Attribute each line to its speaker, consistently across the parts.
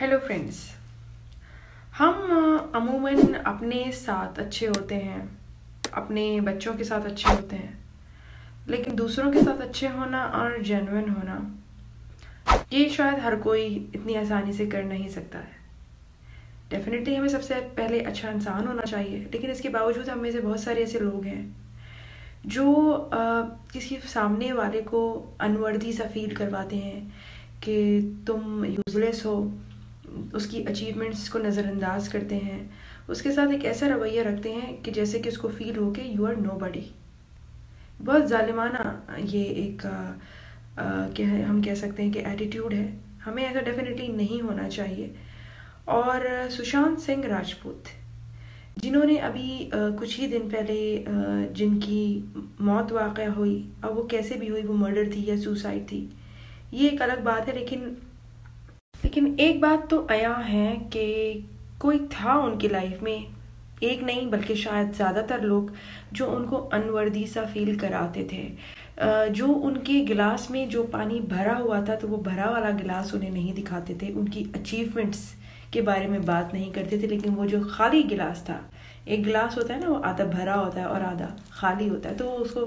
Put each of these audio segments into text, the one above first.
Speaker 1: Hello friends हम अ, अमूमन अपने साथ अच्छे होते हैं अपने बच्चों के साथ अच्छे होते हैं लेकिन दूसरों के साथ अच्छे होना और जेन्युइन होना ये शायद हर कोई इतनी आसानी से कर नहीं सकता है। डेफिनेटली हमें सबसे पहले अच्छा इंसान होना चाहिए लेकिन इसके बावजूद हम में से बहुत सारे ऐसे लोग हैं जो अ, किसी सामने वाले को अनवर्दी सा फील करवाते हैं कि तुम यूजलेस हो उसकी अचीवमेंट्स को नज़रअंदाज करते हैं। उसके साथ एक ऐसा रवैया रखते हैं कि जैसे कि उसको फील हो कि यू आर नो बडी बहुत जालिमाना ये एक क्या है हम कह सकते हैं कि एटीट्यूड है। हमें ऐसा डेफिनेटली नहीं होना चाहिए। और सुशांत सिंह राजपूत जिन्होंने अभी अ, कुछ ही दिन पहले अ, जिनकी मौत वाक़ हुई अब वो कैसे भी हुई वो मर्डर थी या सुसाइड थी ये एक अलग बात है लेकिन लेकिन एक बात तो आया है कि कोई था उनकी लाइफ में? एक नहीं, बल्कि शायद ज़्यादातर लोग जो उनको अनवर्दी सा फील कराते थे। जो उनके गिलास में जो पानी भरा हुआ था तो वो भरा वाला गिलास उन्हें नहीं दिखाते थे। उनकी अचीवमेंट्स के बारे में बात नहीं करते थे, लेकिन वो जो खाली गिलास था, एक गिलास होता है ना, वो आधा भरा होता है और आधा खाली होता है तो वो उसको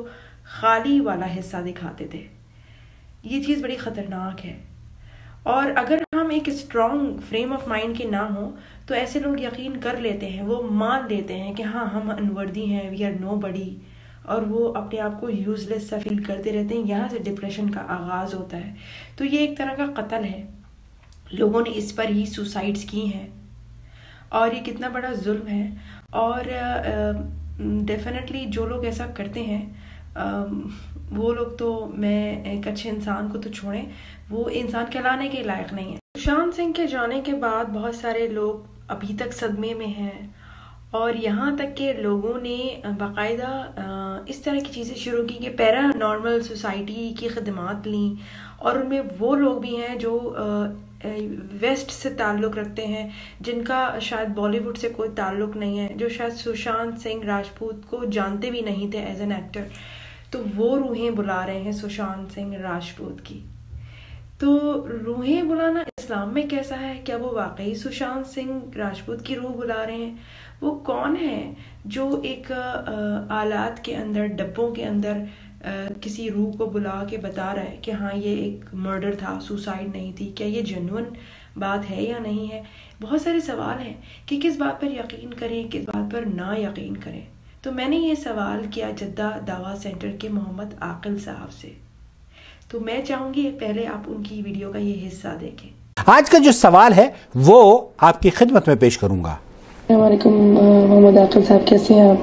Speaker 1: खाली वाला हिस्सा दिखाते थे। ये चीज़ बड़ी ख़तरनाक है। और अगर हम एक स्ट्रॉन्ग फ्रेम ऑफ़ माइंड के ना हो तो ऐसे लोग यकीन कर लेते हैं, वो मान लेते हैं कि हाँ हम अनवर्दी हैं वी आर नो बडी और वो अपने आप को यूजलेस सा फील करते रहते हैं। यहाँ से डिप्रेशन का आगाज़ होता है। तो ये एक तरह का कत्ल है। लोगों ने इस पर ही सुसाइड्स की हैं। और ये कितना बड़ा जुल्म है। और डेफिनेटली जो लोग ऐसा करते हैं वो लोग तो मैं एक अच्छे इंसान को तो छोड़ें, वो इंसान कहलाने के लायक नहीं है। सुशांत सिंह के जाने के बाद बहुत सारे लोग अभी तक सदमे में हैं और यहाँ तक के लोगों ने बाकायदा इस तरह की चीज़ें शुरू की कि पैरा नॉर्मल सोसाइटी की खदमात ली और उनमें वो लोग भी हैं जो वेस्ट से ताल्लुक़ रखते हैं, जिनका शायद बॉलीवुड से कोई ताल्लुक़ नहीं है, जो शायद सुशांत सिंह राजपूत को जानते भी नहीं थे एज एन एक्टर तो वो रूहें बुला रहे हैं सुशांत सिंह राजपूत की। तो रूहें बुलाना इस्लाम में कैसा है? क्या वो वाकई सुशांत सिंह राजपूत की रूह बुला रहे हैं? वो कौन है जो एक आलात के अंदर, डब्बों के अंदर किसी रूह को बुला के बता रहा है कि हाँ ये एक मर्डर था, सुसाइड नहीं थी, क्या ये जेनुअन बात है या नहीं है? बहुत सारे सवाल हैं कि किस बात पर यकीन करें, किस बात पर ना यकीन करें? तो मैंने ये सवाल किया जद्दा दावा सेंटर के मोहम्मद आकिल साहब से। तो मैं चाहूँगी पहले आप उनकी वीडियो का ये हिस्सा देखें।
Speaker 2: आज का जो सवाल है वो आपकी खिदमत में पेश करूँगा।
Speaker 3: मोहम्मद आकिल साहब कैसे हैं आप?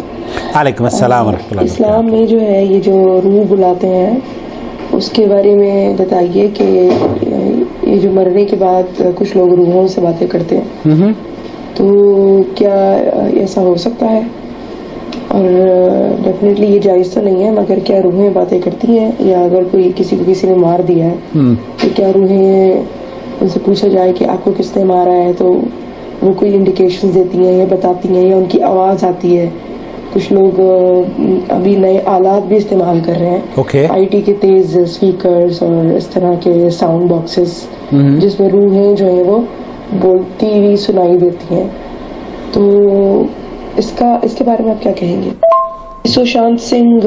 Speaker 2: वालेकुम अस्सलाम
Speaker 3: इस्लाम में जो है ये जो रूह बुलाते हैं उसके बारे में बताइए कि ये जो मरने के बाद कुछ लोग रूहों से बातें करते हैं।
Speaker 2: हम्म।
Speaker 3: तो क्या ऐसा हो सकता है? और डेफिनेटली ये जायज़ तो नहीं है मगर क्या रूहें बातें करती हैं या अगर कोई किसी को किसी ने मार दिया है
Speaker 2: हम्म।
Speaker 3: तो क्या रूहें उनसे पूछा जाए कि आपको किसने मारा है तो वो कोई इंडिकेशन देती हैं या बताती हैं या उनकी आवाज़ आती है। कुछ लोग अभी नए आलात भी इस्तेमाल कर रहे हैं।
Speaker 2: ओके
Speaker 3: आईटी के तेज स्पीकर्स और इस तरह के साउंड बॉक्सेस
Speaker 2: हम्म।
Speaker 3: जिसमें रूहें जो है वो बोलती हुई सुनाई देती हैं। तो इसका, इसके बारे में आप क्या कहेंगे? सुशांत सिंह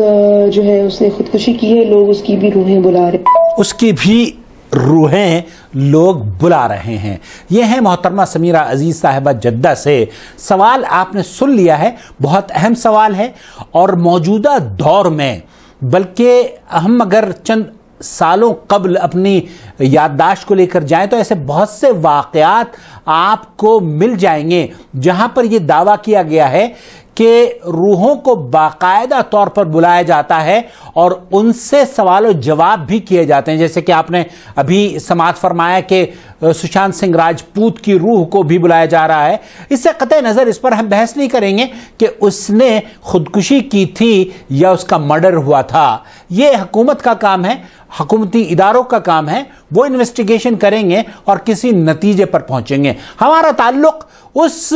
Speaker 3: जो है, उसने खुदकुशी की है, लोग उसकी भी रूहें बुला रहे
Speaker 2: उसकी भी रूहें लोग बुला रहे हैं। यह है मोहतरमा समीरा अज़ीज़ साहिबा जद्दा से। सवाल आपने सुन लिया है, बहुत अहम सवाल है, और मौजूदा दौर में, बल्कि हम अगर चंद सालों कबल अपनी याददाश्त को लेकर जाएँ तो ऐसे बहुत से वाकयात आपको मिल जाएँगे। जहाँ पर यह दावा किया गया है कि रूहों को बाकायदा तौर पर बुलाया जाता है और उनसे सवाल जवाब भी किए जाते हैं। जैसे कि आपने अभी समाज फरमाया कि सुशांत सिंह राजपूत की रूह को भी बुलाया जा रहा है। इससे कत नज़र इस पर हम बहस नहीं करेंगे कि उसने खुदकुशी की थी या उसका मर्डर हुआ था। यह हुकूमत का काम है, हकूमती इदारों का काम है, वो इन्वेस्टिगेशन करेंगे और किसी नतीजे पर पहुँचेंगे। हमारा ताल्लुक उस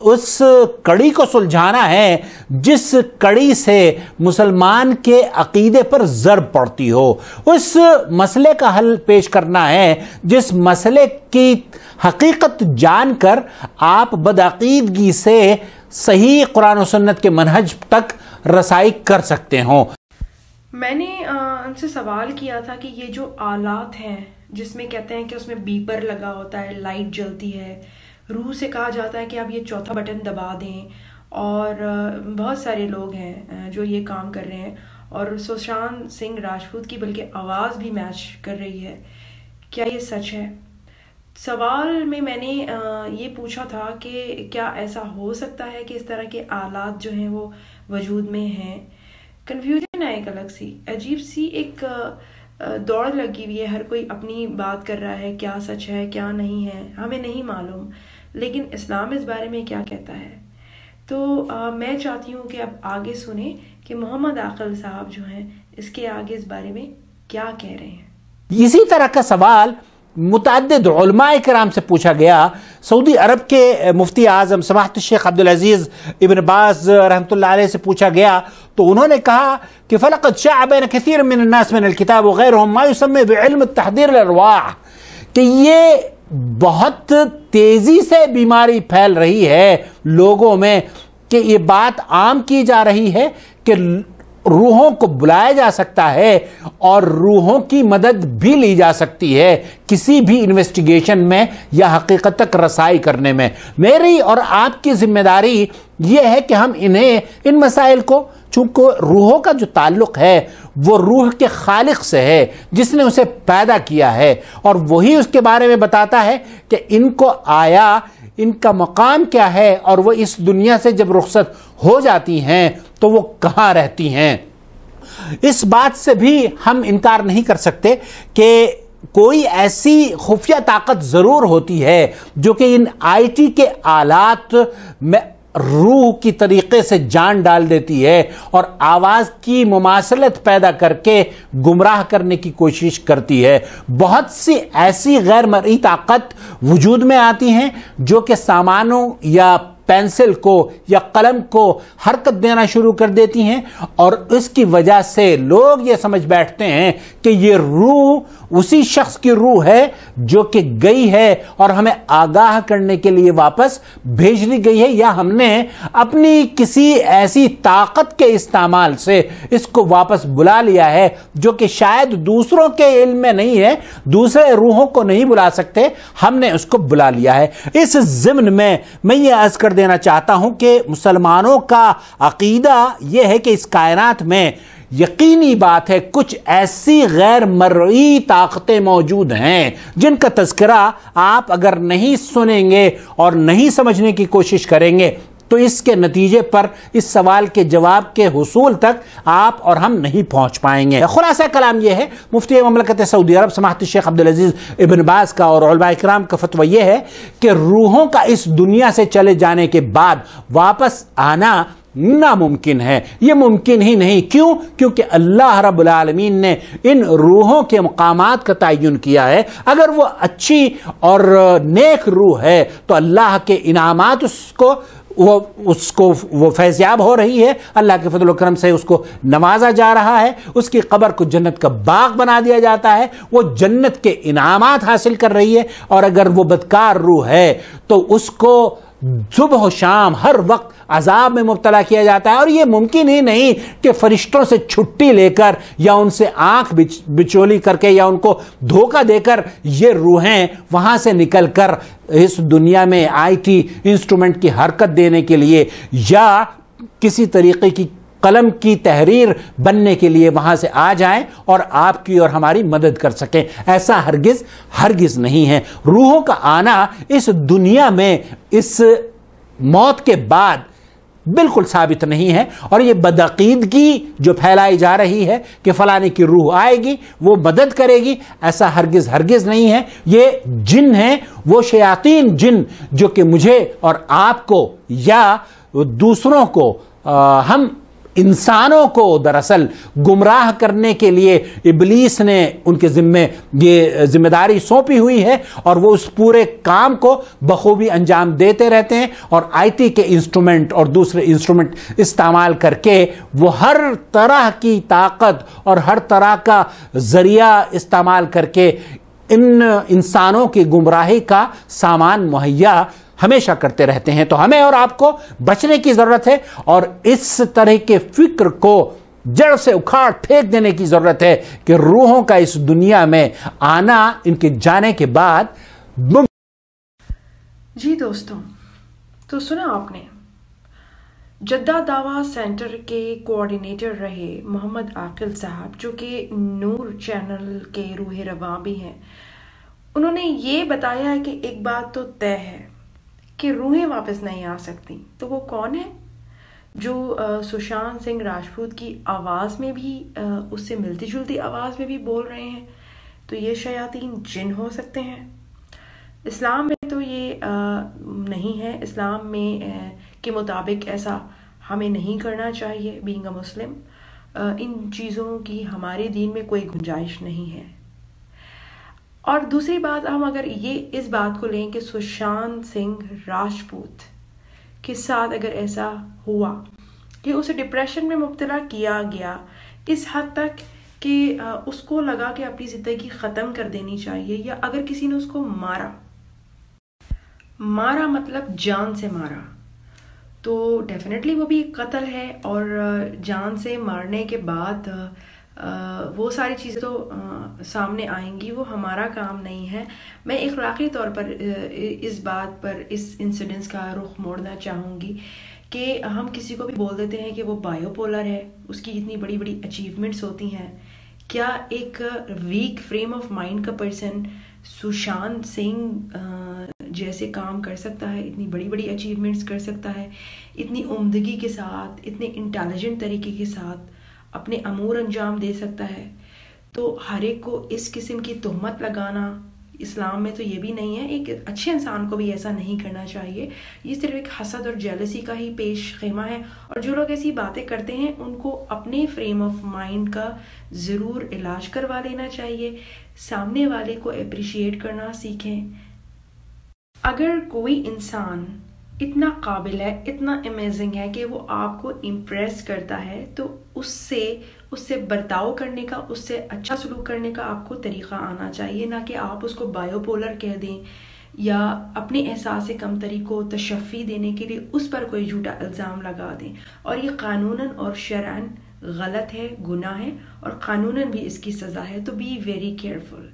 Speaker 2: उस कड़ी को सुलझाना है जिस कड़ी से मुसलमान के अकीदे पर जरब पड़ती हो। उस मसले का हल पेश करना है जिस मसले की हकीकत जानकर आप बदअकीदगी से सही कुरान सुन्नत के मनहज तक रसाई कर सकते हो।
Speaker 1: मैंने उनसे सवाल किया था कि ये जो आलात हैं, जिसमें कहते हैं कि उसमें बीपर लगा होता है, लाइट जलती है रूह से कहा जाता है कि आप ये चौथा बटन दबा दें। और बहुत सारे लोग हैं जो ये काम कर रहे हैं। और सुशांत सिंह राजपूत की बल्कि आवाज़ भी मैच कर रही है। क्या ये सच है? सवाल में मैंने ये पूछा था कि क्या ऐसा हो सकता है कि इस तरह के आलात जो हैं वो वजूद में हैं? कन्फ्यूज़न है एक अलग सी। अजीब सी एक दौड़ लगी हुई है। हर कोई अपनी बात कर रहा है, क्या सच है, क्या नहीं है, हमें नहीं मालूम। लेकिन इस्लाम इस बारे में क्या कहता है? तो आ, मैं चाहती हूँ कि अब आगे सुने कि मोहम्मद आकल साहब जो हैं इसके आगे इस बारे में क्या कह रहे हैं।
Speaker 2: इसी तरह का सवाल मुतद कराम से पूछा गया। सऊदी अरब के मुफ्ती आज़म समात शेख अब्दुल अज़ीज़ इबन बाज रहमत से पूछा गया तो उन्होंने कहा कि फ़लकत शाहबैन कसीर मिनन्नास मिन किताब वगैरह तहदीर कि ये बहुत तेज़ी से बीमारी फैल रही है लोगों में कि ये बात आम की जा रही है कि रूहों को बुलाया जा सकता है और रूहों की मदद भी ली जा सकती है किसी भी इन्वेस्टिगेशन में या हकीकत तक रसाई करने में। मेरी और आपकी ज़िम्मेदारी यह है कि हम इन्हें, इन मसाइल को चूँकि रूहों का जो ताल्लुक है, वो रूह के खालिक से है, जिसने उसे पैदा किया है। और वही उसके बारे में बताता है कि इनको आया, इनका मकाम क्या है, और वो इस दुनिया से जब रुखसत हो जाती हैं तो वो कहाँ रहती हैं। इस बात से भी हम इनकार नहीं कर सकते कि कोई ऐसी खुफिया ताकत ज़रूर होती है, जो कि इन आईटी के आलात में रूह की तरीके से जान डाल देती है और आवाज़ की मुमासलत पैदा करके गुमराह करने की कोशिश करती है। बहुत सी ऐसी गैर मरी ताकत वजूद में आती हैं जो कि सामानों या पेंसिल को या कलम को हरकत देना शुरू कर देती हैं और इसकी वजह से लोग ये समझ बैठते हैं कि ये रूह उसी शख्स की रूह है जो कि गई है और हमें आगाह करने के लिए वापस भेज दी गई है, या हमने अपनी किसी ऐसी ताकत के इस्तेमाल से इसको वापस बुला लिया है, जो कि शायद दूसरों के इल्म में नहीं है, दूसरे रूहों को नहीं बुला सकते, हमने उसको बुला लिया है। इस जिम्न में मैं ये अर्ज़ कर देना चाहता हूँ कि मुसलमानों का अकीदा यह है कि इस कायनात में यकीनी बात है, कुछ ऐसी गैर मर्ई ताकतें मौजूद हैं, जिनका तस्करा आप अगर नहीं सुनेंगे और नहीं समझने की कोशिश करेंगे तो इसके नतीजे पर, इस सवाल के जवाब के हसूल तक आप और हम नहीं पहुँच पाएँगे। खुलासा कलाम यह है, मुफ्ती ममलकत सऊदी अरब समात शेख अब्दुल अज़ीज़ इबन बाज का और कराम का फतवा यह है कि रूहों का इस दुनिया से चले जाने के बाद वापस आना नामुमकिन है। ये मुमकिन ही नहीं। क्यों? क्योंकि अल्लाह रबालमीन ने इन रूहों के मकाम का तयन किया है। अगर वो अच्छी और नेक रूह है तो अल्लाह के इनामात उसको, वो उसको, वो फैज़याब हो रही है। अल्लाह के फजल करम से उसको नवाजा जा रहा है। उसकी कब्र को जन्नत का बाग बना दिया जाता है। वो जन्नत के इनामात हासिल कर रही है। और अगर वो बदकार रूह है तो उसको सुबह शाम हर वक्त अजाब में मुबतला किया जाता है और यह मुमकिन ही नहीं कि फरिश्तों से छुट्टी लेकर या उनसे आँख बिच, बिचोली करके या उनको धोखा देकर ये रूहें वहाँ से निकलकर इस दुनिया में आईटी इंस्ट्रूमेंट की हरकत देने के लिए या किसी तरीके की कलम की तहरीर बनने के लिए वहाँ से आ जाएँ और आपकी और हमारी मदद कर सकें। ऐसा हरगिज हरगिज नहीं है। रूहों का आना इस दुनिया में इस मौत के बाद बिल्कुल साबित नहीं है और ये बदअकीदगी जो फैलाई जा रही है कि फलाने की रूह आएगी वो मदद करेगी ऐसा हरगिज हरगिज नहीं है। ये जिन है वो शयातीन जिन जो कि मुझे और आपको या दूसरों को आ, हम इंसानों को दरअसल गुमराह करने के लिए इबलीस ने उनके जिम्मे, ये ज़िम्मेदारी सौंपी हुई है और वो उस पूरे काम को बखूबी अंजाम देते रहते हैं और आईटी के इंस्ट्रूमेंट और दूसरे इंस्ट्रूमेंट इस्तेमाल करके वो हर तरह की ताकत और हर तरह का ज़रिया इस्तेमाल करके इन इंसानों की गुमराही का सामान मुहैया हमेशा करते रहते हैं। तो हमें और आपको बचने की ज़रूरत है और इस तरह के फ़िक्र को जड़ से उखाड़ फेंक देने की ज़रूरत है कि रूहों का इस दुनिया में आना, इनके जाने के बाद
Speaker 1: जी दोस्तों तो सुना आपने, जद्दा दावा सेंटर के कोऑर्डिनेटर रहे मोहम्मद आकिल साहब, जो कि नूर चैनल के रूह रवा भी हैं। उन्होंने ये बताया है कि एक बात तो तय है कि रूहें वापस नहीं आ सकती। तो वो कौन है? जो सुशांत सिंह राजपूत की आवाज़ में भी उससे मिलती जुलती आवाज़ में भी बोल रहे हैं तो ये शयातीन जिन हो सकते हैं। इस्लाम में तो ये नहीं है। इस्लाम में के मुताबिक ऐसा हमें नहीं करना चाहिए बींग अ मुस्लिम इन चीज़ों की हमारे दीन में कोई गुंजाइश नहीं है। और दूसरी बात हम अगर ये इस बात को लें कि सुशांत सिंह राजपूत के साथ अगर ऐसा हुआ कि उसे डिप्रेशन में मुबतला किया गया इस हद तक कि उसको लगा कि अपनी ज़िंदगी ख़त्म कर देनी चाहिए या अगर किसी ने उसको मारा। मारा मतलब जान से मारा। तो डेफिनेटली वो भी एक कत्ल है और जान से मारने के बाद वो सारी चीज़ें तो आ, सामने आएँगी वो हमारा काम नहीं है। मैं इखलाक़ी तौर पर इस बात पर इस इंसिडेंस का रुख मोड़ना चाहूँगी कि हम किसी को भी बोल देते हैं कि वो बायोपोलर है उसकी इतनी बड़ी बड़ी अचीवमेंट्स होती हैं। क्या एक वीक फ्रेम ऑफ़ माइंड का पर्सन सुशांत सिंह जैसे काम कर सकता है इतनी बड़ी बड़ी अचीवमेंट्स कर सकता है इतनी उम्दगी के साथ इतने इंटेलिजेंट तरीके के साथ अपने अमूर अंजाम दे सकता है। तो हर एक को इस किस्म की तहमत लगाना इस्लाम में तो ये भी नहीं है, एक अच्छे इंसान को भी ऐसा नहीं करना चाहिए। ये सिर्फ़ एक हसद और जेलसी का ही पेश खेमा है और जो लोग ऐसी बातें करते हैं, उनको अपने फ्रेम ऑफ़ माइंड का ज़रूर इलाज करवा लेना चाहिए। सामने वाले को अप्रिशिएट करना सीखें। अगर कोई इंसान इतना काबिल है, इतना अमेजिंग है कि वो आपको इम्प्रेस करता है तो उससे उससे बर्ताव करने का, उससे अच्छा सलूक करने का आपको तरीका आना चाहिए, ना कि आप उसको बायोपोलर कह दें या अपने एहसास कम तरीको, तशफ़ी देने के लिए उस पर कोई झूठा इल्ज़ाम लगा दें। और ये कानूनन और शरण गलत है, गुनाह है, और कानूनन भी इसकी सज़ा है तो बी वेरी केयरफुल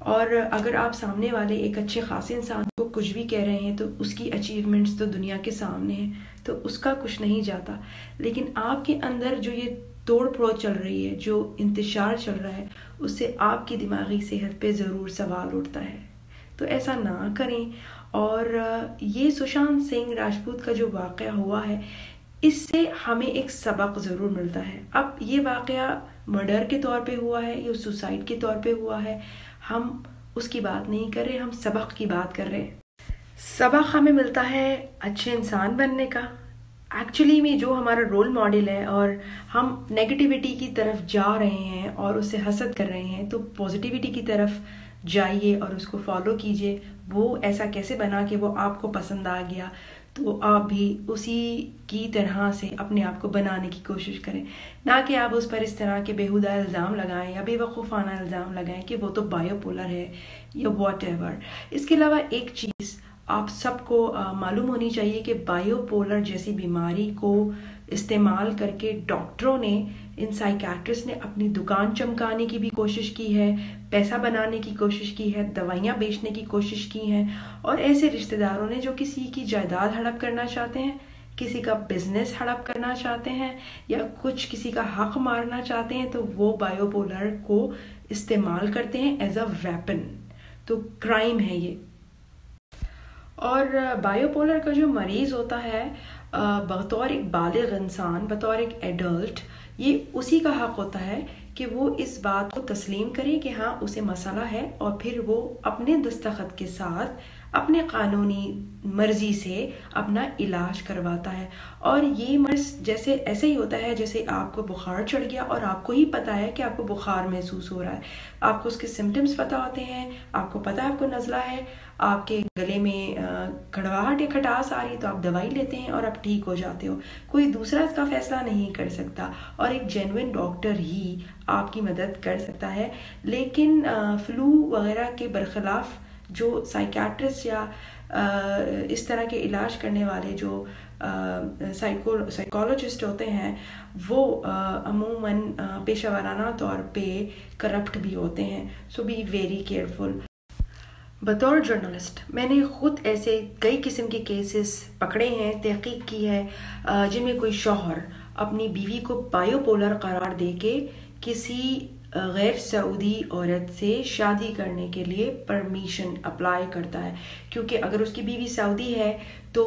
Speaker 1: और अगर आप सामने वाले एक अच्छे खास इंसान को कुछ भी कह रहे हैं तो उसकी अचीवमेंट्स तो दुनिया के सामने हैं तो उसका कुछ नहीं जाता। लेकिन आपके अंदर जो ये तोड़ फोड़ चल रही है, जो इंतशार चल रहा है, उससे आपकी दिमागी सेहत पे ज़रूर सवाल उठता है। तो ऐसा ना करें। और ये सुशांत सिंह राजपूत का जो वाक़ हुआ है, इससे हमें एक सबक ज़रूर मिलता है। अब ये वाक़ मर्डर के तौर पे हुआ है, या सुसाइड के तौर पे हुआ है। हम उसकी बात नहीं कर रहे, हम सबक की बात कर रहे हैं। सबक हमें मिलता है अच्छे इंसान बनने का। एक्चुअली में जो हमारा रोल मॉडल है और हम नेगेटिविटी की तरफ़ जा रहे हैं और उससे हसद कर रहे हैं तो पॉजिटिविटी की तरफ़ जाइए और उसको फॉलो कीजिए। वो ऐसा कैसे बना कि वो आपको पसंद आ गया? तो आप भी उसी की तरह से अपने आप को बनाने की कोशिश करें। ना कि आप उस पर इस तरह के बेहुदा इल्ज़ाम लगाएँ या बेवकूफ़ाना इल्ज़ाम लगाएँ कि वो तो बायोपोलर है या वॉट इसके अलावा एक चीज़ आप सबको मालूम होनी चाहिए कि बायोपोलर जैसी बीमारी को इस्तेमाल करके डॉक्टरों ने, इन साइकेट्रिस्ट ने अपनी दुकान चमकाने की भी कोशिश की है, पैसा बनाने की कोशिश की है, दवाइयाँ बेचने की कोशिश की हैं, और ऐसे रिश्तेदारों ने जो किसी की जायदाद हड़प करना चाहते हैं, किसी का बिज़नेस हड़प करना चाहते हैं, या कुछ किसी का हक मारना चाहते हैं तो वो बायोपोलर को इस्तेमाल करते हैं एज अ वेपन तो क्राइम है ये. और बायोपोलर का जो मरीज़ होता है बतौर एक बालिग इंसान, बतौर एक एडल्ट ये उसी का हक होता है कि वो इस बात को तस्लीम करे कि हाँ उसे मसला है और फिर वो अपने दस्तखत के साथ अपने कानूनी मर्ज़ी से अपना इलाज करवाता है। और ये मर्ज जैसे, ऐसे ही होता है जैसे आपको बुखार चढ़ गया और आपको ही पता है कि आपको बुखार महसूस हो रहा है। आपको उसके सिम्टम्स पता होते हैं, आपको पता है आपको नज़ला है, आपके गले में कड़वाहट या खटास आ रही तो आप दवाई लेते हैं और आप ठीक हो जाते हो। कोई दूसरा इसका फैसला नहीं कर सकता और एक जेनविन डॉक्टर ही आपकी मदद कर सकता है। लेकिन फ्लू वगैरह के बरखिलाफ़ जो साइकेट्रिस्ट या इस तरह के इलाज करने वाले जो साइको साइकोलॉजिस्ट होते हैं, वो अमूमन पेशा वाराना तौर पे करप्ट भी होते हैं। सो बी वेरी केयरफुल बतौर जर्नलिस्ट मैंने ख़ुद ऐसे कई किस्म के केसेस पकड़े हैं, तहकीक की है जिनमें कोई शौहर अपनी बीवी को बायोपोलर करार दे के किसी गैर सऊदी औरत से शादी करने के लिए परमिशन अप्लाई करता है। क्योंकि अगर उसकी बीवी सऊदी है तो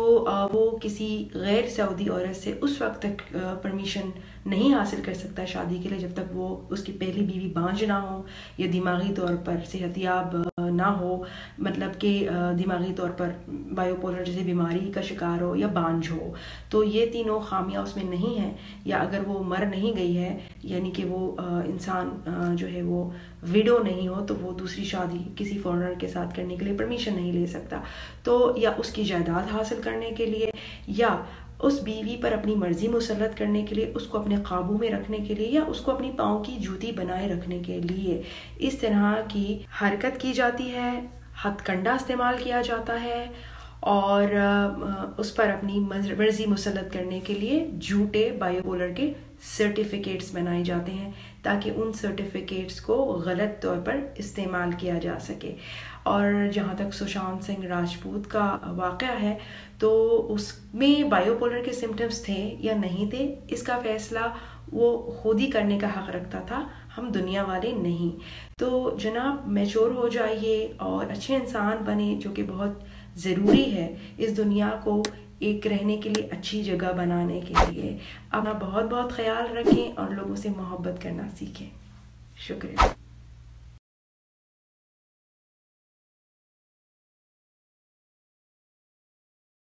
Speaker 1: वो किसी गैर सऊदी औरत से उस वक्त तक परमिशन नहीं हासिल कर सकता शादी के लिए जब तक वो उसकी पहली बीवी बांझ ना हो या दिमागी तौर पर सेहतियाब ना हो। मतलब कि दिमागी तौर पर बायोपोलर जैसे बीमारी का शिकार हो या बांझ हो। तो ये तीनों खामियाँ उसमें नहीं हैं या अगर वो मर नहीं गई है, यानी कि वो इंसान जो है वो विडो नहीं हो तो वो दूसरी शादी किसी फॉरनर के साथ करने के लिए परमिशन नहीं ले सकता। तो या उसकी जायदाद हासिल करने के लिए, या उस बीवी पर अपनी मर्ज़ी मुसलत करने के लिए, उसको अपने काबू में रखने के लिए, या उसको अपनी पाँव की जूती बनाए रखने के लिए। इस तरह की हरकत की जाती है, हथकंडा इस्तेमाल किया जाता है, और उस पर अपनी मर्ज़ी मुसलत करने के लिए झूठे बायोपोलर के सर्टिफिकेट्स बनाए जाते हैं। ताकि उन सर्टिफिकेट्स को गलत तौर पर इस्तेमाल किया जा सके। और जहाँ तक सुशांत सिंह राजपूत का वाक़ है तो उसमें बायोपोलर के सिम्टम्स थे या नहीं थे, इसका फैसला वो खुद ही करने का हक रखता था, हम दुनिया वाले नहीं। तो जनाब मेच्योर हो जाइए और अच्छे इंसान बने, जो कि बहुत ज़रूरी है इस दुनिया को एक रहने के लिए अच्छी जगह बनाने के लिए अपना बहुत बहुत ख्याल रखें और लोगों से मोहब्बत करना सीखें। शुक्रिया।